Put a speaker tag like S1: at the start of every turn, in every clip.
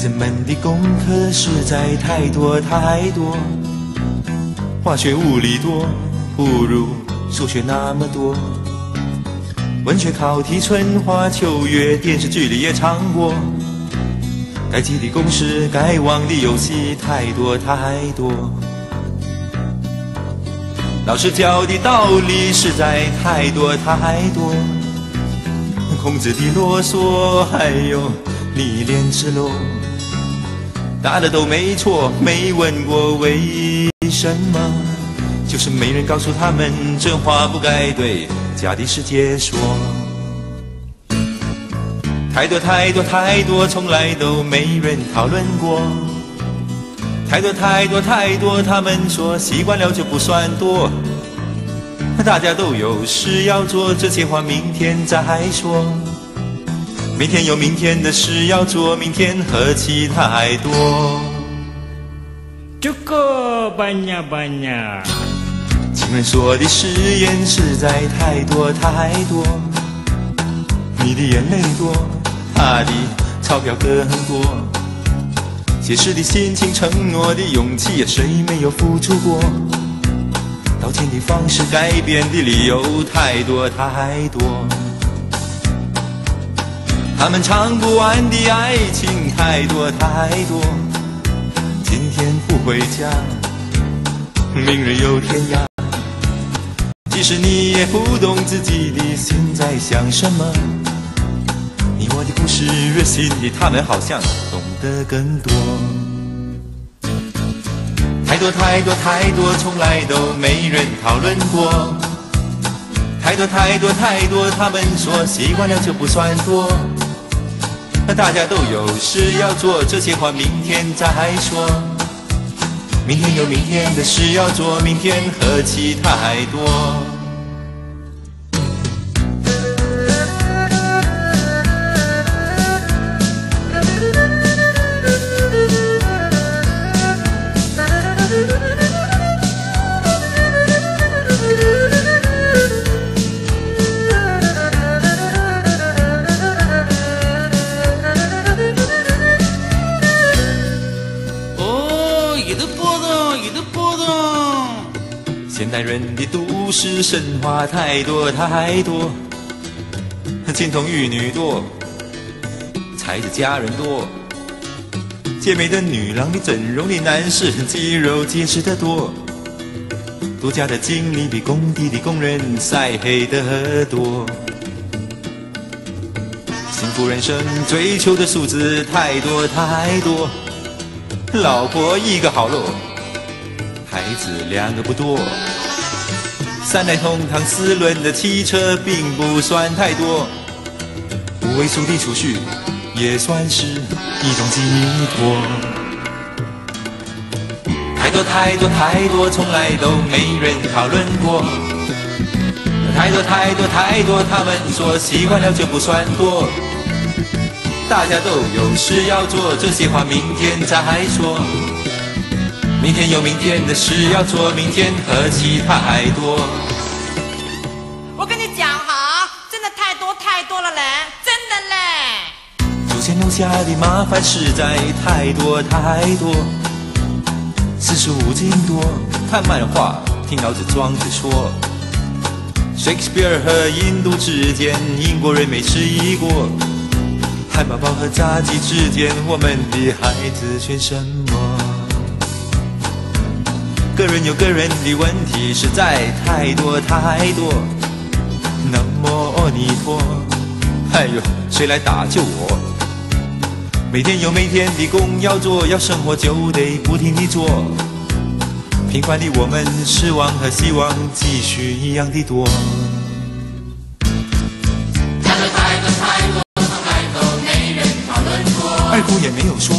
S1: 子们的功课实在太多太多，化学、物理多，不如数学那么多。文学考题春花秋月，电视剧里也唱过。该记的公式，该忘的游戏，太多太多。老师教的道理实在太多太多。孔子的啰嗦，还有你脸赤裸。答的都没错，没问过为什么，就是没人告诉他们，这话不该对假的世界说。太多太多太多，从来都没人讨论过。太多太多太多，他们说习惯了就不算多。大家都有事要做，这些话明天再说。明天有明天的事要做，明天何其太多。
S2: 这个 banyak banyak。
S1: 情人说的誓言实在太多太多，你的眼泪多。他的钞票更多，写诗的心情、承诺的勇气，谁没有付出过？道歉的方式、改变的理由，太多太多。他们唱不完的爱情，太多太多。今天不回家，明日又天涯。其实你也不懂自己的心在想什么。你我的故事越细腻，他们好像懂得更多。太多太多太多，从来都没人讨论过。太多太多太多，他们说习惯了就不算多。大家都有事要做，这些话明天再说。明天有明天的事要做，明天何其太多。现代人的都市神话太多太多，金童玉女多，才子佳人多，健美的女郎比整容的男士肌肉结实的多，度假的经理比工地的工人晒黑的多，幸福人生追求的数字太多太多，老婆一个好喽。孩子两个不多，三代同堂四轮的汽车并不算太多，五位数的储蓄也算是一种寄托。太多太多太多，从来都没人讨论过。太多太多太多，他们说习惯了就不算多。大家都有事要做，这些话明天再说。明天有明天的事要做，明天何其太多。
S3: 我跟你讲哈，真的太多太多了嘞，真的嘞。
S1: 祖先留下的麻烦实在太多太多，四书五经多，看漫画听老子庄子说。Shakespeare 和印度之间，英国人没迟疑过。汉堡包和炸鸡之间，我们的孩子选什么？个人有个人的问题，实在太多太多。南无阿弥陀，哎呦，谁来搭救我？每天有每天的工要做，要生活就得不停地做。平凡的我们，失望和希望继续一样的多。
S4: 太多太多太多，从来都没人讨论过。
S1: 二姑也没有说。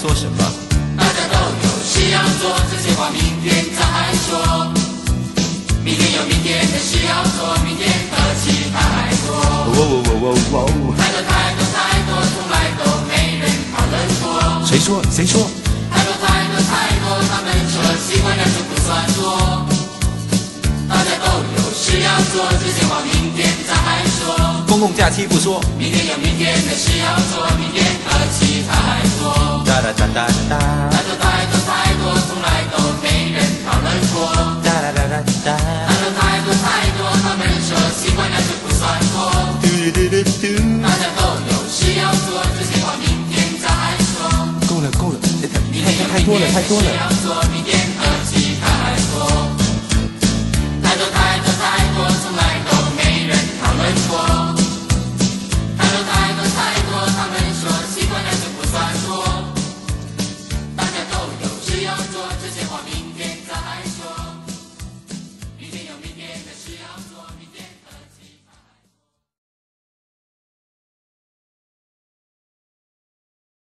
S4: 说
S1: 什么？
S4: 大家都有事要做，这些话明天再说。明天有明天的事要做，明天何其太多。
S1: 喔喔喔喔喔！
S4: 太多太多太多，从来都没人讨论过。
S1: 谁说？谁说？
S4: 太多太多太多，他们说习惯了就不算多。大家都有事要做，这些话明天再说。
S1: 公共假期不说，
S4: 明天有明天的事要做，明天何其
S1: 哒哒哒哒哒
S4: 太多太多太多，从来都没人讨论过。
S1: 哒哒哒哒哒，
S4: 太多太多，他们说喜欢，那就不算多。
S1: 嘟嘟嘟嘟，
S4: 大家都有事要做，这些话明天再说。
S1: 够了够了，太太太多了太多了。